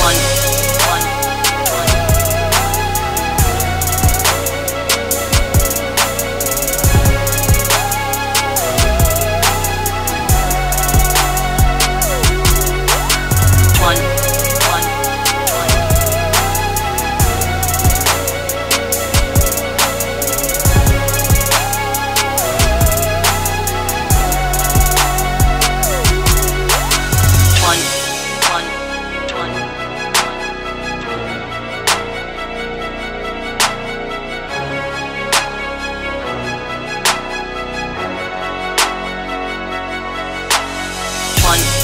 one. one.